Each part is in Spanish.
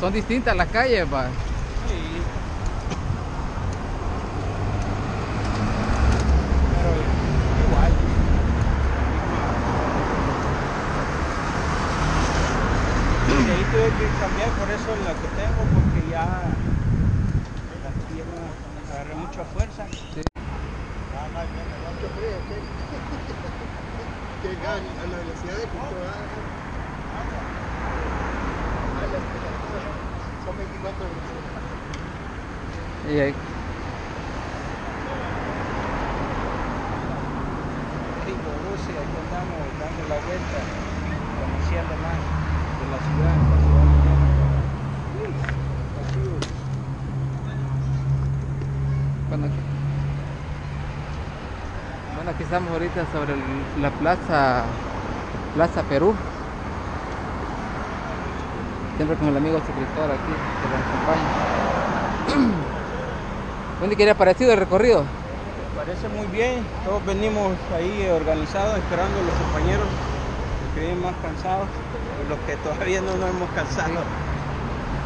son distintas las calles, va. Sí. Pero igual. Y ahí tuve que cambiar por eso la que tengo porque ya la pierna agarré mucha fuerza. Mucho frío, ¿qué? Que gan- a la velocidad de que va. Ah, ya, Son 24 velocidades. Y Borussia, aquí andamos dando la vuelta, conociendo más de la ciudad, esta ciudad Uy, está chido. Bueno, aquí, bueno, aquí estamos ahorita sobre la plaza, Plaza Perú. Siempre con el amigo suscriptor aquí que nos acompaña. ¿Dónde quería parecido el recorrido? Parece muy bien, todos venimos ahí organizados esperando a los compañeros los que vienen más cansados los que todavía no nos hemos cansado.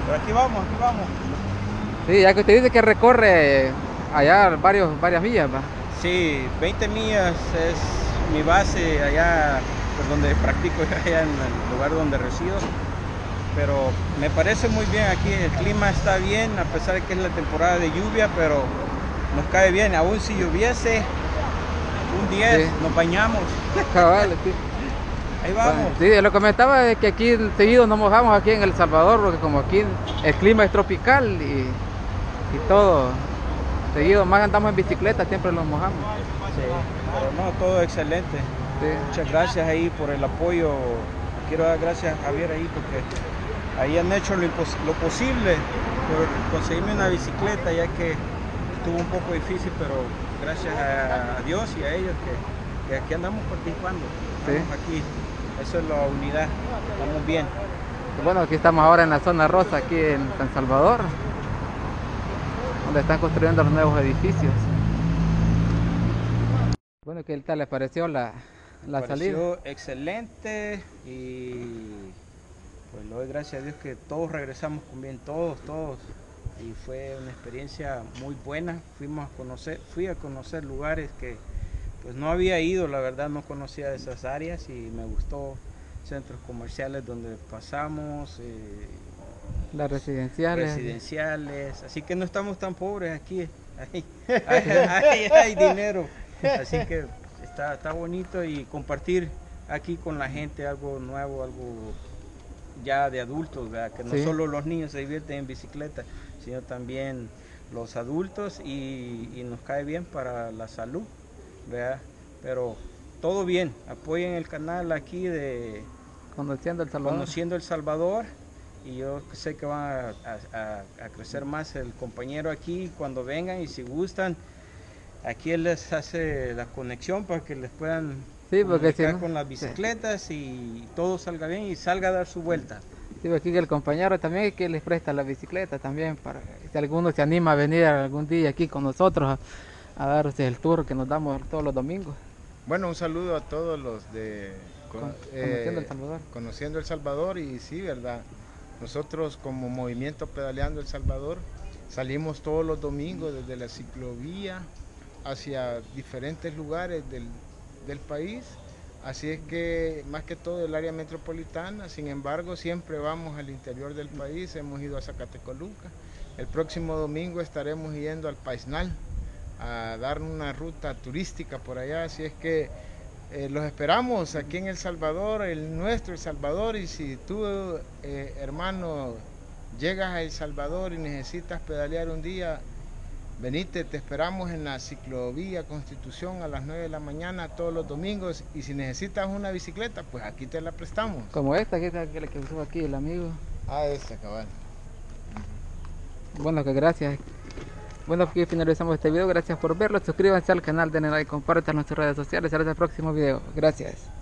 Pero aquí vamos, aquí vamos. Sí, ya que usted dice que recorre allá varios, varias villas, va. Sí, 20 millas es mi base allá pues, donde practico, allá en el lugar donde resido. Pero me parece muy bien aquí, el clima está bien, a pesar de que es la temporada de lluvia, pero nos cae bien. Aún si lloviese un 10, Sí. nos bañamos. Cabal, sí. Ahí vamos. Sí, lo que comentaba es que aquí seguido nos mojamos aquí en El Salvador, porque como aquí el clima es tropical y, y todo, seguido más andamos en bicicleta, siempre nos mojamos. Sí, pero no, todo excelente. Sí. Muchas gracias ahí por el apoyo. Quiero dar gracias a Javier ahí porque ahí han hecho lo, posible por conseguirme una bicicleta ya que estuvo un poco difícil, pero gracias a, a Dios y a ellos que, que aquí andamos participando. Sí. Estamos aquí. Eso es la unidad. Estamos bien. Bueno, aquí estamos ahora en la zona rosa, aquí en San Salvador, donde están construyendo los nuevos edificios. Bueno, ¿qué tal les pareció la, la Me salida? pareció excelente y pues le doy gracias a Dios que todos regresamos con bien, todos, todos. Y fue una experiencia muy buena. Fuimos a conocer, fui a conocer lugares que pues no había ido, la verdad no conocía esas áreas y me gustó centros comerciales donde pasamos, eh, Las residenciales. residenciales, así que no estamos tan pobres aquí, hay, hay- hay- hay dinero, así que está, está bonito y compartir aquí con la gente algo nuevo, algo ya de adultos, ¿verdad? que no Sí. solo los niños se divierten en bicicleta, sino también los adultos y, y nos cae bien para la salud, ¿verdad? pero todo bien, apoyen el canal aquí de Conociendo El Salvador. Conociendo El Salvador y yo sé que va a, a- a crecer más el compañero aquí cuando vengan y si gustan, aquí él les hace la conexión para que les puedan Sí, porque si comunicar no- con las sí. bicicletas y todo salga bien y salga a dar su vuelta. Sí, aquí el compañero también es que les presta la bicicleta también para si alguno se anima a venir algún día aquí con nosotros a, a darse el tour que nos damos todos los domingos. Bueno, un saludo a todos los de con- Con- eh, Conociendo El Salvador. Conociendo El Salvador y sí, ¿verdad? Nosotros como Movimiento Pedaleando El Salvador salimos todos los domingos desde la ciclovía hacia diferentes lugares del, del país. Así es que más que todo el área metropolitana, sin embargo siempre vamos al interior del país, hemos ido a Zacatecoluca. El próximo domingo estaremos yendo al Paisnal a dar una ruta turística por allá, así es que eh, los esperamos aquí en El Salvador, el nuestro El Salvador, y si tú, eh, hermano, llegas a El Salvador y necesitas pedalear un día, venite, te esperamos en la ciclovía Constitución a las 9 de la mañana todos los domingos, y si necesitas una bicicleta, pues aquí te la prestamos. Como esta que es la que usó aquí el amigo. Ah, esta, cabal. Bueno, que gracias. Bueno, aquí finalizamos este video. Gracias por verlo. Suscríbanse al canal, denle like, compartan nuestras redes sociales. Hasta el próximo video. Gracias.